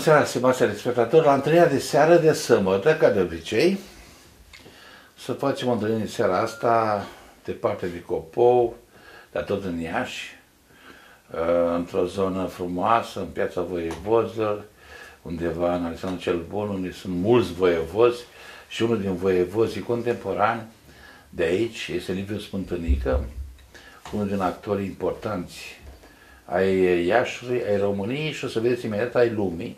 Bună seara, stimați telespectatori! La întâlnirea de seară de sâmbătă, ca de obicei, să facem o întâlnire seara asta de parte de Copou, dar tot în Iași, uh, într-o zonă frumoasă, în piața Voievozilor, undeva în Alexandru cel Bun, unde sunt mulți voievozi și unul din voievozii contemporani de aici este Liviu Spântânică, unul din actorii importanți ai Iașului, ai României și o să vedeți imediat ai lumii,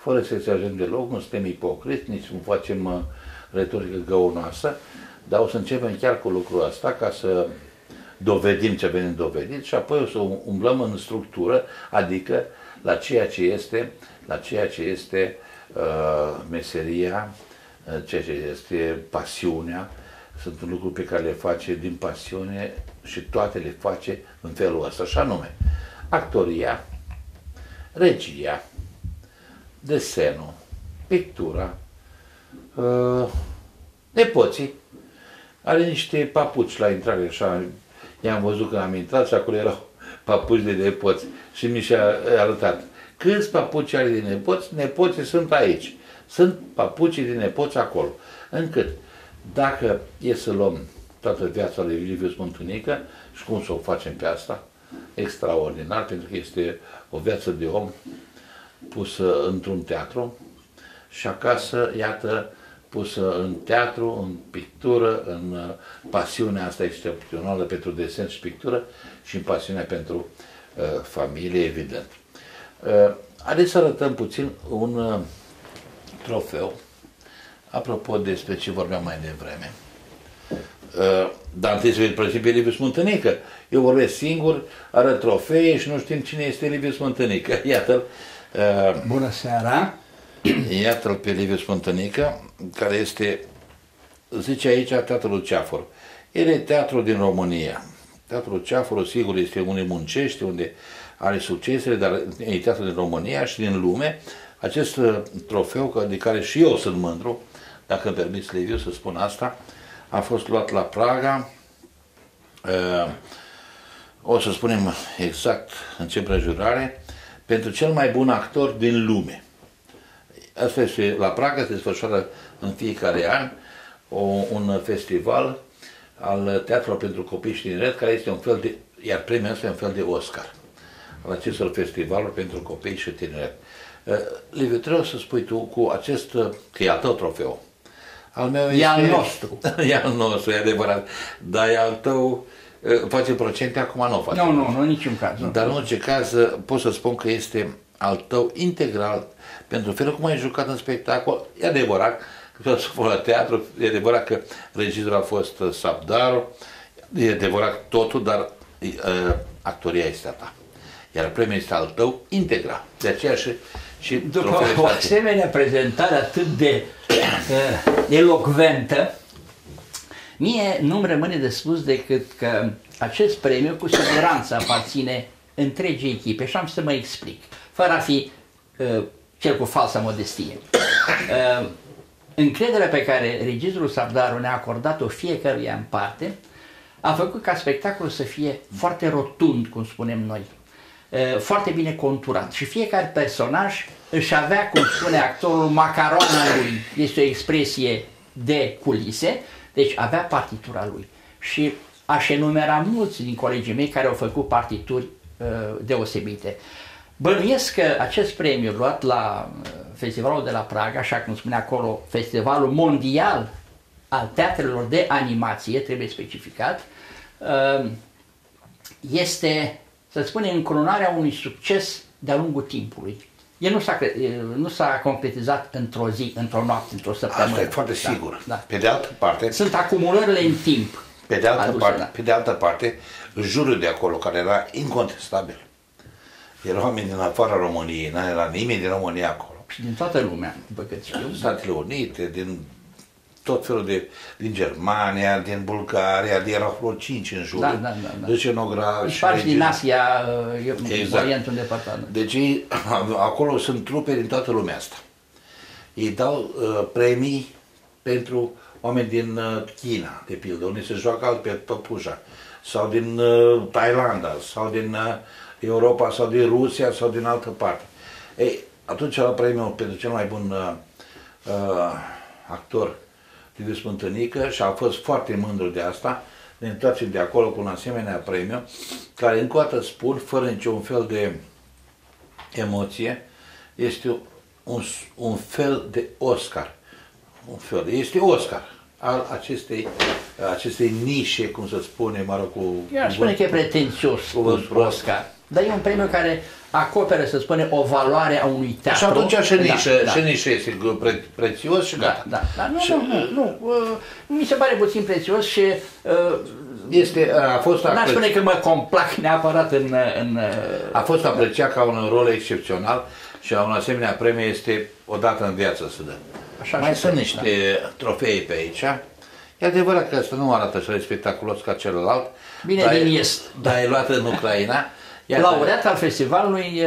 fără să exagerăm deloc, nu suntem ipocriți, nici nu facem uh, retorică găunoasă, dar o să începem chiar cu lucrul ăsta ca să dovedim ce avem dovedit și apoi o să umblăm în structură, adică la ceea ce este, la ceea ce este uh, meseria, uh, ceea ce este pasiunea, sunt lucruri pe care le face din pasiune și toate le face în felul ăsta, așa nume actoria, regia, desenul, pictura, uh, nepoții. Are niște papuci la intrare, așa, i-am văzut când am intrat și acolo erau papuci de nepoți și mi și-a arătat. Câți papuci are de nepoți? Nepoții sunt aici. Sunt papucii de nepoți acolo. Încât, dacă e să luăm toată viața lui Liviu Smuntunică și cum să o facem pe asta, extraordinar, pentru că este o viață de om pusă într-un teatru și acasă, iată, pusă în teatru, în pictură, în uh, pasiunea asta excepțională pentru desen și pictură și în pasiunea pentru uh, familie, evident. Uh, haideți să arătăm puțin un uh, trofeu, apropo despre ce vorbeam mai devreme. Uh, dar întâi să vezi pe Liviu Smântânică. Eu vorbesc singur, arăt trofee și nu știm cine este Liviu Smântânică. Iată-l. Uh, Bună seara! Iată-l pe Liviu Smântânică, care este, zice aici, Teatrul Ceafor. El e teatru din România. Teatrul Ceafor, sigur, este unde muncește, unde are succesele, dar e teatru din România și din lume. Acest uh, trofeu, de care și eu sunt mândru, dacă îmi permis, Liviu, să spun asta, a fost luat la Praga, o să spunem exact în ce prejurare, pentru cel mai bun actor din lume. Asta este, la Praga se desfășoară în fiecare an o, un festival al Teatrului pentru Copii și Tineret, care este un fel de, iar premiul ăsta e un fel de Oscar al acestor festivaluri pentru copii și tineret. Liviu, trebuie să spui tu cu acest, că e al tău trofeu, al meu e al nostru. e al nostru, e adevărat. Dar e al tău, face procente, acum nu o face. Nu, nu, nu, niciun caz. Nu. Dar în orice caz pot să spun că este al tău integral pentru felul cum ai jucat în spectacol. E adevărat că tu la teatru, e adevărat că regizorul a fost Sabdaru, e adevărat totul, dar uh, actoria este a ta. Iar premiul este al tău integral. De aceea și, și După o asemenea prezentare atât de uh, elocventă, mie nu-mi rămâne de spus decât că acest premiu cu siguranță aparține întregii echipe și am să mă explic, fără a fi uh, cel cu falsă modestie. Uh, încrederea pe care regizorul Sardaru ne-a acordat-o fiecăruia în parte a făcut ca spectacolul să fie foarte rotund, cum spunem noi, uh, foarte bine conturat. Și fiecare personaj își avea, cum spune actorul, macaroana lui, este o expresie de culise, deci avea partitura lui. Și aș enumera mulți din colegii mei care au făcut partituri uh, deosebite. Bănuiesc că acest premiu luat la uh, festivalul de la Praga, așa cum spune acolo, festivalul mondial al teatrelor de animație, trebuie specificat, uh, este, să spunem, încununarea unui succes de-a lungul timpului. El nu s-a, nu s-a concretizat într-o zi, într-o noapte, într-o săptămână. Asta e foarte da, sigur. Da. Pe de altă parte... Sunt acumulările în timp. Pe de altă, aduse, parte, da. pe de altă parte, jurul de acolo, care era incontestabil. Erau oameni din afara României, nu era nimeni din România acolo. Și din toată lumea, după cât știu. Statele Unite, din tot felul de, din Germania, din Bulgaria, de erau vreo cinci în jur, da, da, da, da. de scenografi. Și și din Asia, exact. Orientul îndepărtat. Deci ei, acolo sunt trupe din toată lumea asta. Ei dau uh, premii pentru oameni din uh, China, de pildă, unde se joacă alt pe păpușa, sau din uh, Thailanda, sau din uh, Europa, sau din Rusia, sau din altă parte. Ei, atunci a luat premiul pentru cel mai bun uh, uh, actor Liviu Spântănică și a fost foarte mândru de asta. Ne întoarcem de acolo cu un asemenea premiu, care încă o dată spun, fără niciun fel de emoție, este un, un fel de Oscar. Un fel, este Oscar al acestei, acestei nișe, cum să spune, mă rog, cu... Eu aș spune că e pretențios cuvânt cu Oscar. Dar e un premiu care acoperă, să spunem, o valoare a unui teatru. Și atunci și nișă, da, și nișă este pre, prețios și gata. Da, da. Nu, și, nu, nu, nu, uh, mi se pare puțin prețios și uh, este, a fost n-aș apreci- spune că mă complac neapărat în, în uh, a fost apreciat ca un rol excepțional și un asemenea premiu este o dată în viață să dă. Așa Mai și sunt trebuie, niște trofei pe aici. E adevărat că asta nu arată așa de spectaculos ca celălalt. Bine dar din e- est. Dar e luat în Ucraina. Iată, laureat al festivalului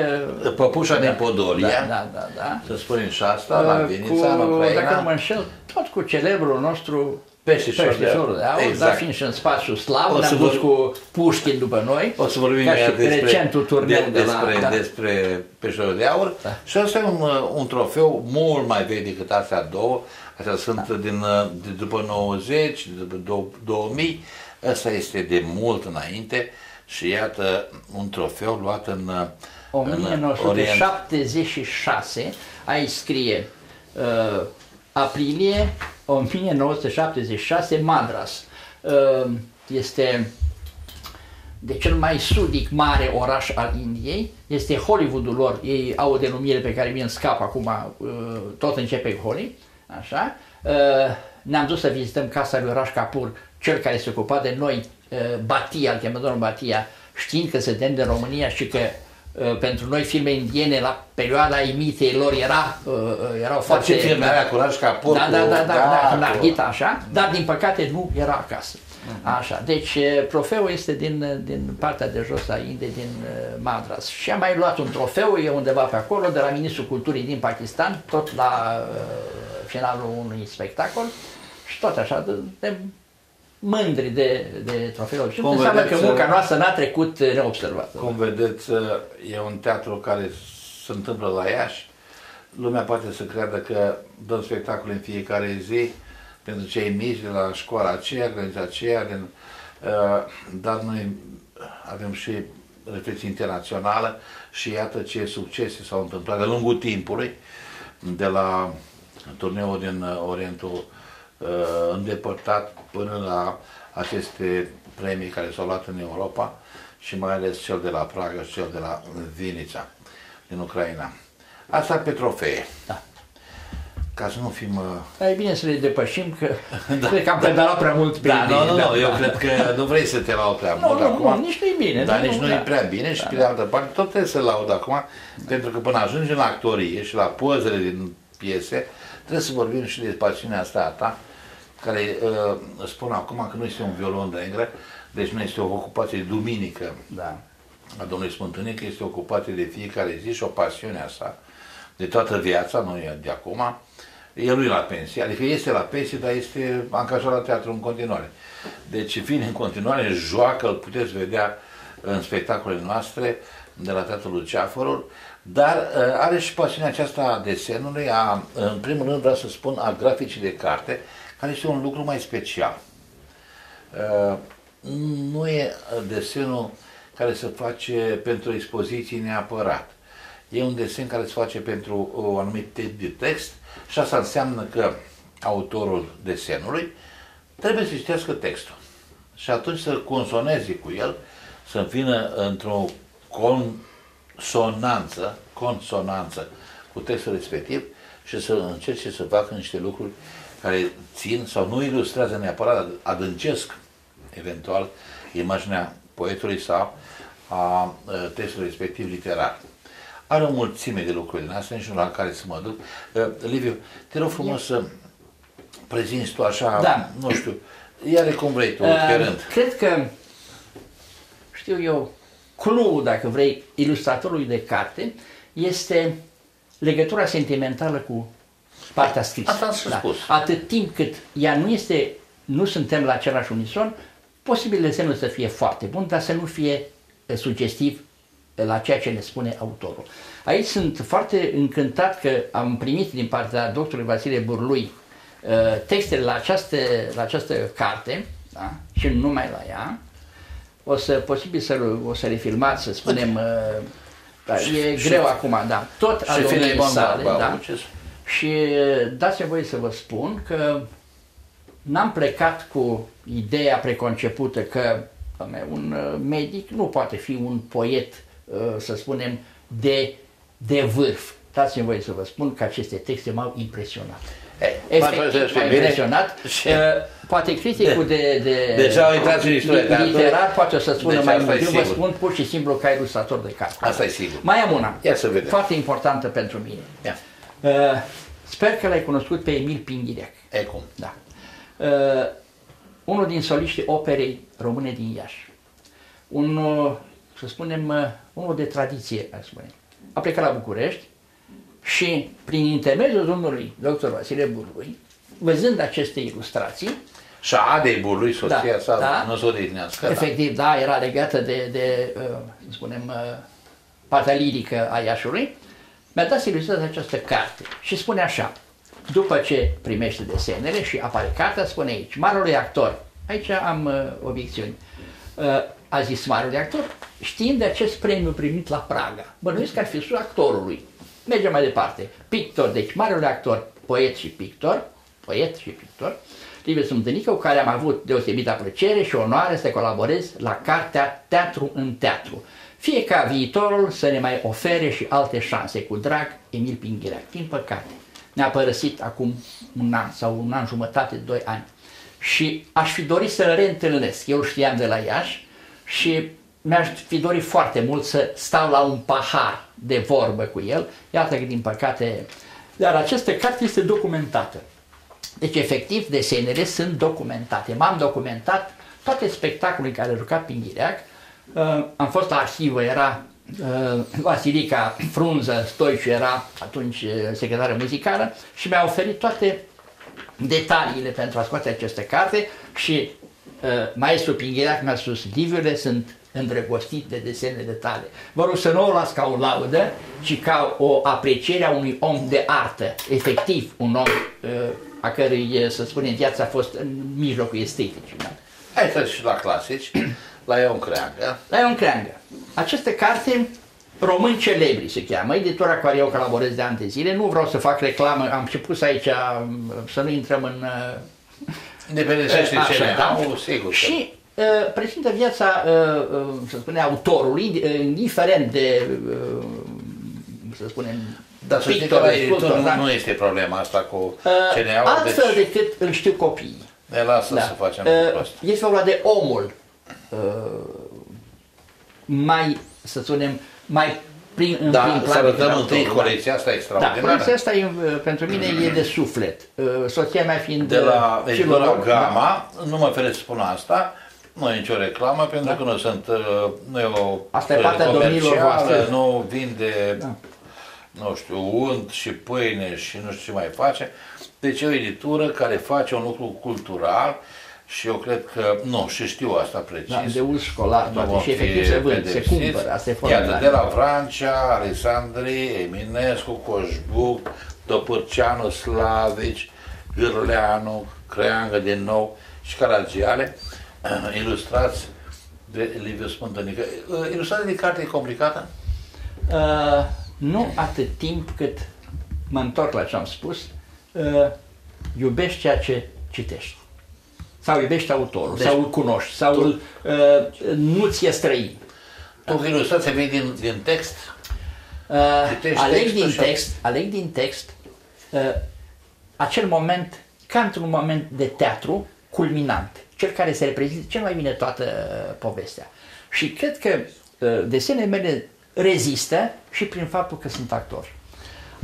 uh, Păpușa din Podolia, da, da, da, da. să spunem și asta, la Uh, Vinița, în Ucraina. Dacă nu mă înșel, tot cu celebrul nostru Peștișor de Peștișorul de aur, exact. dar fiind și în spațiu slav, O ne-am să dus vor- cu Pușkin după noi, O să vorbim ca și imediat despre, recentul turneu de, de, la... despre, da. despre peșterul de aur. Da. Și asta e un, uh, un trofeu mult mai vechi decât astea două. Astea sunt Da. din, uh, de după 90, de după dou- 2000. Ăsta este de mult înainte și iată un trofeu luat în, uh, în Orient. 1976, aici scrie uh, aprilie 1976, Madras. Uh, este de cel mai sudic mare oraș al Indiei, este Hollywoodul lor, ei au o denumire pe care mie îmi scap acum, uh, tot începe cu Holly, așa. Uh, ne-am dus să vizităm casa lui Raj Kapoor, cel care se ocupa de noi, uh, Batia, îl chemă domnul Batia, știind că suntem din România și că uh, pentru noi filme indiene la perioada imitei lor era, uh, uh, erau Dar foarte... ce filme avea curaj ca porcul? Da, da, da, da, da, cu cu- Narghita, așa, dar din păcate nu era acasă. Așa, deci e, trofeul este din, din partea de jos a Indiei, din uh, Madras. Și am mai luat un trofeu, e undeva pe acolo, de la Ministrul Culturii din Pakistan, tot la uh, finalul unui spectacol și tot așa, de, de mândri de, de trofeul. Și Cum înseamnă că vedeți, munca uh, noastră n-a trecut uh, neobservată. Cum vedeți, e un teatru care se întâmplă la Iași. Lumea poate să creadă că dăm spectacol în fiecare zi pentru cei mici de la școala aceea, granița aceea, din, uh, dar noi avem și reflexie internațională și iată ce succese s-au întâmplat de lungul timpului, de la turneul din uh, Orientul uh, îndepărtat până la aceste premii care s-au luat în Europa și mai ales cel de la Praga și cel de la Vinița din Ucraina. Asta pe trofee. Da. Ca să nu fim... uh, Dar e bine să le depășim, că cred că am pedalat prea mult pe Da, idei, nu, nu, da, nu, eu da. cred că nu vrei să te laud prea Nu, mult nu, acum. nu, nici nu-i bine. Dar nu, nici nu da. e prea bine și pe de altă parte tot trebuie să laud acum, pentru că până ajungem la actorie și la pozele din piese, trebuie să vorbim și de pasiunea asta a ta, care uh, spun acum că nu este un violon de englă, deci nu este o ocupație de duminică Da. a domnului Smântânic, este o ocupație de fiecare zi și o pasiune a sa de toată viața, nu e de acum. El nu e la pensie, adică este la pensie, dar este angajat la teatru în continuare. Deci vine în continuare, joacă, îl puteți vedea în spectacolele noastre de la Teatrul Luceafărul, dar uh, are și pasiunea aceasta a desenului, a, în primul rând vreau să spun, a graficii de carte, care este un lucru mai special. Uh, nu e desenul care se face pentru expoziții neapărat. E un desen care se face pentru o anumit tip de text și asta înseamnă că autorul desenului trebuie să citească textul și atunci să consoneze cu el, să vină într-o consonanță, consonanță cu textul respectiv și să încerce să facă niște lucruri care țin sau nu ilustrează neapărat, dar adâncesc eventual imaginea poetului sau a uh, textului respectiv literar. Are o mulțime de lucruri din astea, nici nu la care să mă duc. Uh, Liviu, te rog frumos să prezinți tu așa, Da. nu știu, ia cum vrei tu, Uh, pe rând. Cred că, știu eu, clou, dacă vrei, ilustratorului de carte este legătura sentimentală cu partea scrisă. Asta am spus. Atât timp cât ea nu este, nu suntem la același unison, posibil desenul să fie foarte bun, dar să nu fie eh, sugestiv la ceea ce ne spune autorul. Aici sunt foarte încântat că am primit din partea doctorului Vasile Burlui uh, textele la această, la această carte da? și nu numai la ea. O să, posibil să, o să le filmați, să spunem, uh, da, e și, greu și, acum, da, tot al domniei sale, da? Și uh, dați-mi voie să vă spun că n-am plecat cu ideea preconcepută că un medic nu poate fi un poet, să spunem, de de vârf. Dați-mi voie să vă spun că aceste texte m-au impresionat. Efectiv, m-au impresionat. Și... Uh, poate criticul de, de Deja au intrat în istorie, literar poate să spună deci mai mult. Eu vă spun pur și simplu că ai ilustrator de carte. Asta e sigur. Mai am una, Ia să vedem. foarte importantă pentru mine. Ia. Uh, sper că l-ai cunoscut pe Emil Pinghireac. E cum? Da. Uh, unul din soliștii operei române din Iași. Un, uh, să spunem, uh, unul de tradiție, aș spune a plecat la București și prin intermediul domnului dr. Vasile Burlui, văzând aceste ilustrații, și Adei Burlui, soția da, sa, da, nu s-o Efectiv, da. da, era legată de, de uh, spunem, uh, partea lirică a Iașului, mi-a dat să ilustrez această carte și spune așa, după ce primește desenele și apare cartea, spune aici, marele actor, aici am uh, obiecțiuni, uh, a zis marele actor, știind de acest premiu primit la Praga. Bănuiesc că ar fi sus actorului. Mergem mai departe. Pictor, deci marele actor, poet și pictor, poet și pictor, Liviu Sântânică, cu care am avut deosebită plăcere și onoare să colaborez la cartea Teatru în Teatru. Fie ca viitorul să ne mai ofere și alte șanse. Cu drag, Emil Pinghirea. Din păcate, ne-a părăsit acum un an sau un an jumătate, doi ani. Și aș fi dorit să-l reîntâlnesc. Eu știam de la Iași și mi-aș fi dorit foarte mult să stau la un pahar de vorbă cu el. Iată că din păcate, dar această carte este documentată. Deci efectiv desenele sunt documentate. M-am documentat toate spectacolele care a jucat Pinghireac. Uh, am fost la arhivă, era uh, Vasilica Frunză Stoiciu era atunci uh, secretară muzicală și mi-a oferit toate detaliile pentru a scoate această carte și uh, maestru Pinghireac mi-a spus, liviurile sunt îndrăgostit de desenele tale. Vă rog să nu o las ca o laudă, ci ca o apreciere a unui om de artă, efectiv un om uh, a cărui, să spunem, viața a fost în mijlocul esteticii. Da? Hai să și la clasici, la Ion Creangă. La Ion Creangă. Această carte Români celebri se cheamă, editora cu care eu colaborez de ani de zile, nu vreau să fac reclamă, am și pus aici să nu intrăm în... Independențește ce da? sigur. Și Uh, prezintă viața, uh, uh, să spune, autorului, indiferent de, să spunem, dar să știi că la nu, nu este problema asta cu CNA-ul. Altfel deci... decât îl știu copiii. Ne lasă da. să facem uh, asta. Este vorba de omul mai, să spunem, mai prin, în da, prin plan. să arătăm întâi colecția asta extraordinară. Da, colecția asta e, pentru mine e de suflet. Soția mea fiind de la, deci, de la Gama, da. nu mă feresc să spun asta, nu e nicio reclamă, pentru da. că nu sunt, uh, nu e o Asta e partea comercială, nu vinde, da. nu știu, unt și pâine și nu știu ce mai face. Deci e o editură care face un lucru cultural și eu cred că, nu, și știu asta precis. Da, de uz școlar, toate, și efectiv se vând, se cumpără, asta e Iată, de la Vrancea, Alexandrie, Eminescu, Coșbuc, Topârceanu, Slavici, Gârleanu, Creangă din nou și Caragiale. ilustrați de Liviu Spântănică. Uh, ilustrarea de carte e complicată? Uh, nu atât timp cât mă întorc la ce am spus, uh, iubești ceea ce citești. Sau iubești autorul, deci, sau îl cunoști, sau tu, îl, uh, nu ți-e străin. Tu ilustrația vii din, din text? Uh, aleg din text, aleg din text uh, acel moment, ca într-un moment de teatru, culminant cel care se reprezintă cel mai bine toată uh, povestea. Și cred că uh, desenele mele rezistă și prin faptul că sunt actor.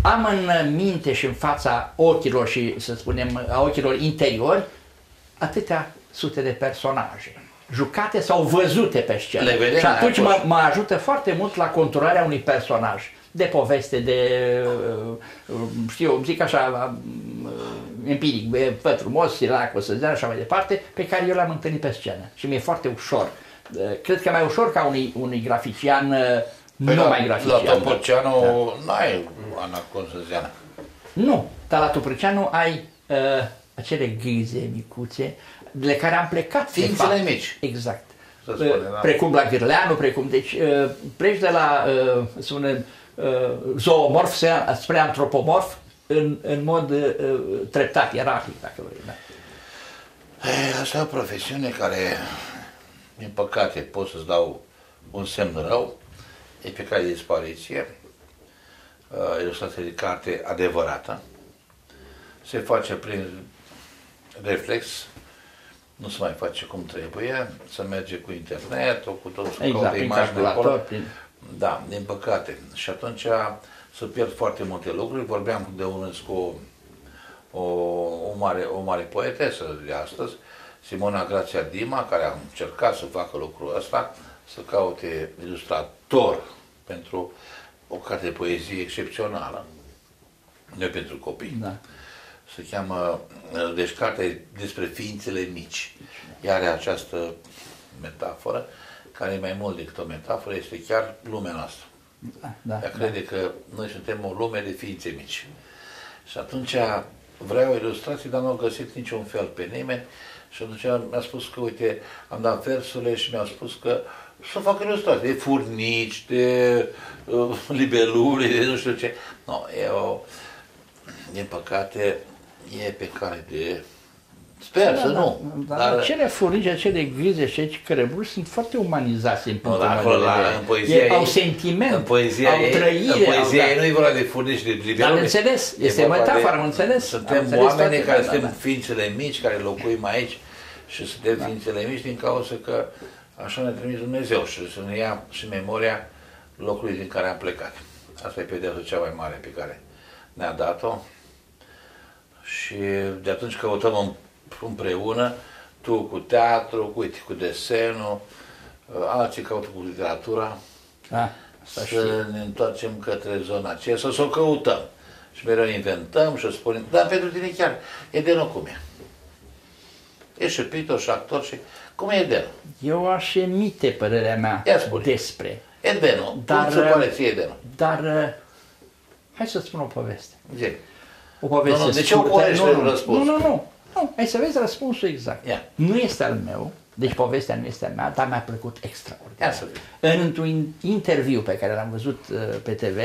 Am în minte și în fața ochilor și, să spunem, a ochilor interiori atâtea sute de personaje jucate sau văzute pe scenă. și atunci mă, mă ajută foarte mult la conturarea unui personaj de poveste, de, uh, știu, zic așa, uh, empiric, văd frumos, sirac, o să zic așa mai departe, pe care eu l-am întâlnit pe scenă și mi-e foarte ușor. Uh, cred că mai ușor ca unui, unui grafician Păi nu la, mai grafician. La Topolceanu da. n-ai Ana Consăzeană. Nu, dar la Toprăceanu ai uh, acele ghize micuțe de care am plecat. de Ființele fapt. mici. Exact. Să spune, Uh, da. Precum la Gârleanu, precum, deci uh, pleci de la, uh, să spunem, uh, zoomorf se- spre antropomorf în, în mod uh, treptat, ierarhic, dacă vrei. Da. E, Asta e o profesiune care, din păcate, pot să-ți dau un semn rău, e pe care de dispariție, Uh, ilustrație de carte adevărată, se face prin reflex, nu se mai face cum trebuie, se merge cu internetul, cu tot să Exact, caute prin imagini de acolo. calculator, prin... Da, din păcate. Și atunci se pierd foarte multe lucruri. Vorbeam de unul cu o, o, mare, o mare poetesă de astăzi, Simona Grația Dima, care a încercat să facă lucrul ăsta, să caute ilustrator pentru o carte de poezie excepțională, nu e pentru copii. Da. Se cheamă, deci cartea e despre ființele mici. Ea are această metaforă, care e mai mult decât o metaforă, este chiar lumea noastră. Da, da, Ea crede că noi suntem o lume de ființe mici. Și atunci vreau ilustrații, dar nu am găsit niciun fel pe nimeni. Și atunci mi-a spus că, uite, am dat versurile și mi-a spus că să fac ilustrații de furnici, de uh, libelule, de nu știu ce. Nu, e o, din păcate, e pe care de... Sper să nu. Da, dar acele furnici, acele grize și acele cărăburi sunt foarte umanizați în Nu, punctul dar meu acolo, de la, vedere. în poezia E- ei, au sentiment, în poezia au ei, trăire. în poezia au, ei nu e vorba de furnici de libelule. Dar am înțeles, E este vorba metaforă, de- am înțeles. Suntem am înțeles oameni toate, care da, suntem da. ființele mici, care locuim aici și suntem Da. ființele mici din cauza că așa ne-a trimis Dumnezeu și să ne ia și memoria locului din care am plecat. Asta e pedeapsa cea mai mare pe care ne-a dat-o și de atunci căutăm în- împreună, tu cu teatru, cu, uite, cu desenul, alții caută cu literatura, Da, asta să știu. ne întoarcem către zona aceea, să, să o căutăm. Și mereu inventăm și spunem, dar pentru tine chiar, Edenul cum e? E și pictor și actor și... Cum e Edenul? Eu aș emite părerea mea Ia spune. despre, Edenul, Dar, cum se uh, pare ție Edenul? dar uh, hai să spun o poveste. Zi. O poveste Nu, nu, de ce o scurtă. porești nu, un nu, răspuns? Nu, nu, nu. nu. Hai să vezi răspunsul exact. Ia. Nu este al meu, deci povestea nu este a mea, dar mi-a plăcut extraordinar. Ia să vedem. Într-un interviu pe care l-am văzut uh, pe TV,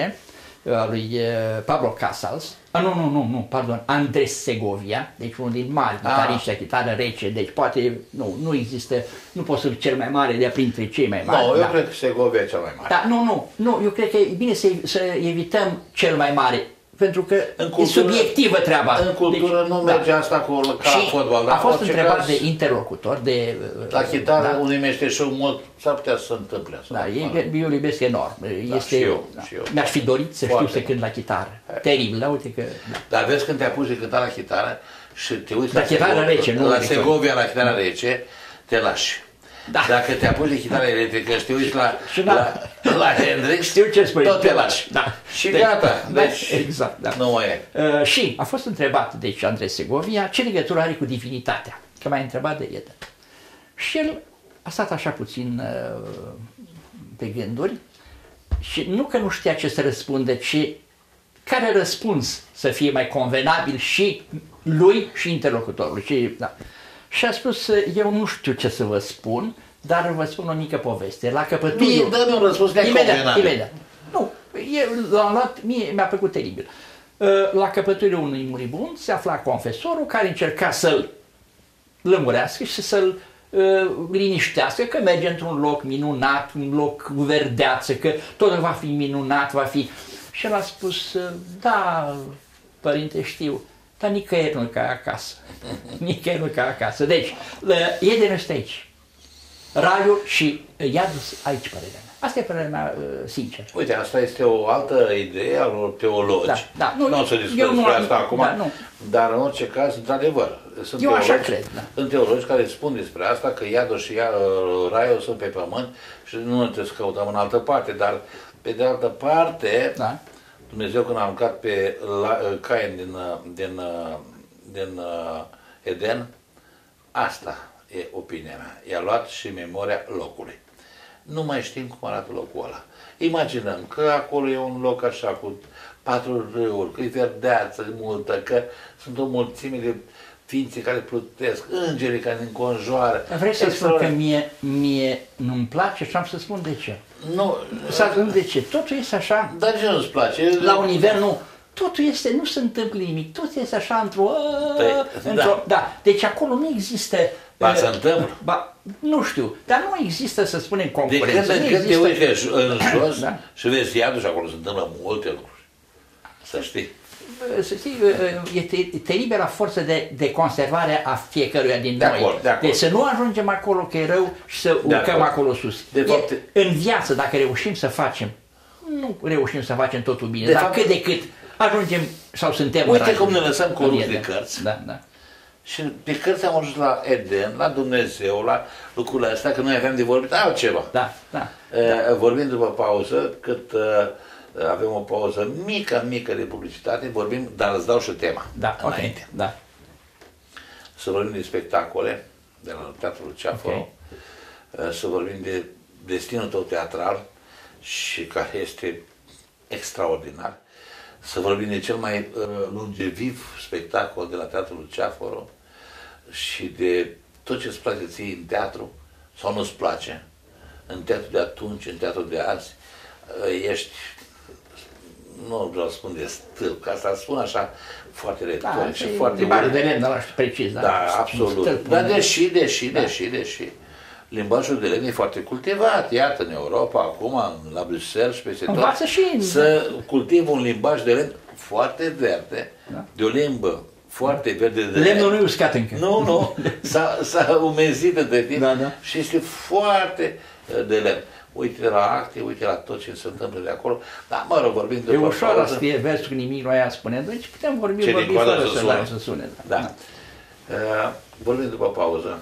uh, al lui uh, Pablo Casals, ah, nu, nu, nu, nu, pardon, Andres Segovia, deci unul din mari gitariști a chitară rece, deci poate, nu, nu există, nu pot să fiu cel mai mare de printre cei mai mari. Nu, eu da. cred că Segovia e cel mai mare. Da, nu, nu, nu, eu cred că e bine să, să evităm cel mai mare, pentru că În e cultură- subiectivă treaba. În cultură Deci, nu da. merge asta cu ca la Și fotbal, dar a fost în orice întrebat caz, de interlocutor, de... uh, La chitară, da, unui meșteșug mult, s-ar putea să se întâmple asta. da, e, eu îl iubesc enorm. Este, și eu, da. și eu. Mi-aș fi dorit să Foarte știu să cânt la chitară. Teribil, da, uite că... Da. Dar vezi când te apuci de cântat la chitară și te uiți La la, chitară Segovia, rece, nu la electronică. Segovia, la chitară rece, te lași. Da. Dacă te apuci de chitară electrică și te uiți la, Și da. la, la Hendrix, Știu ce spui. tot te lași. Da. Și Deci- gata. Da, Deci, exact, da. Nu mai e. Uh, și a fost întrebat, deci, Andrei Segovia, ce legătură are cu divinitatea? Că m-a întrebat de Eden. Și el a stat așa puțin uh, pe gânduri și nu că nu știa ce să răspunde, ci care răspuns să fie mai convenabil și lui și interlocutorului. Și, da. Și a spus, uh, eu nu știu ce să vă spun, dar vă spun o mică poveste. La căpăturiu... Mie, dă-mi un răspuns Imediat, neconvenabil. imediat. Nu, eu l-am luat, mie mi-a plăcut teribil. Uh, La căpătuiul unui muribund se afla confesorul care încerca să-l lămurească și să-l uh, liniștească că merge într-un loc minunat, un loc cu verdeață, că totul va fi minunat, va fi... Și el a spus, uh, da, părinte, știu, dar nicăieri nu ca acasă. nicăieri nu ca acasă. Deci, uh, Edenul este aici. Raiul și iadul aici, părerea mea. Asta e părerea mea, uh, sincer. Uite, asta este o altă idee a unor teologi. Da, da, nu, nu o să eu discutăm nu despre am- asta acum, da, nu. dar în orice caz, într-adevăr, sunt Eu așa teologi, cred, da. sunt teologi care spun despre asta, că iadul și ia, raiul sunt pe pământ și nu ne trebuie să căutăm în altă parte, dar pe de altă parte, Da. Dumnezeu când a aruncat pe la, Cain din, uh, din, uh, din uh, Eden, asta e opinia mea. I-a luat și memoria locului. nu mai știm cum arată locul ăla. Imaginăm că acolo e un loc așa cu patru râuri, că e verdeață multă, că sunt o mulțime de ființe care plutesc, îngerii care ne înconjoară. Vreți să spun că mie, mie nu-mi place și am să spun de ce. Nu, Să de ce? Totul este așa, dar ce nu-ți place? la un nivel nu. Totul este, nu se întâmplă nimic, totul este așa într-o... Păi, într-o da. da. Deci acolo nu există... Ba, uh, se întâmplă. Ba, nu știu, dar nu există, să spunem, De concurență. când în nu când te există- uiți în jos Da. și vezi iadul și acolo se întâmplă multe lucruri. Să știi. Să știi, e te- teribila forță de, de conservare a fiecăruia din De noi. acord, de acord. Deci să nu ajungem acolo că e rău și să urcăm acord. acolo sus. De E- fapt- în viață, dacă reușim să facem, nu reușim să facem totul bine, De dar fapt- cât de cât ajungem sau suntem Uite în cum ne rajul lăsăm cu în lucruri ele. de cărți. Da, da. Și pe cărți am ajuns la Eden, la Dumnezeu, la lucrurile astea, că noi aveam de vorbit altceva. Da, da. Uh, Vorbim după pauză, cât uh, avem o pauză mică, mică de publicitate, vorbim, dar îți dau și tema. Da, ok. înainte. Da. Să vorbim de spectacole de la Teatrul Ceafăru, Ok. uh, să vorbim de destinul tău teatral și care este extraordinar, să vorbim de cel mai uh, longeviv spectacol de la Teatrul Ceafăru și de tot ce îți place ție în teatru sau nu-ți place, în teatru de atunci, în teatru de azi, uh, ești nu vreau să spun de stâlp, că asta spun așa foarte retoric Da, și și foarte limbajul urât. de lemn, ăla știu precis, da. Da, absolut. Stâlpul Dar de- deși, deși, Da. deși, deși, limbajul de lemn e foarte cultivat. Iată, în Europa, acum, la Bruxelles și peste tot, Învață și în- să cultivă un limbaj de lemn foarte verde, Da. de o limbă foarte verde de Lemnul nu lemn. e uscat încă. Nu, nu, s-a, s-a umezit între timp Da, da. și este foarte uh, de lemn. Uite la acte, uite la tot ce se întâmplă de acolo. Dar, mă rog, vorbim de E ușor a scrie versul cu nimic noi a spune, deci putem vorbi, Ce vorbi din coadă fără să să, sune. da, să sune. Da. Uh, vorbim după pauză.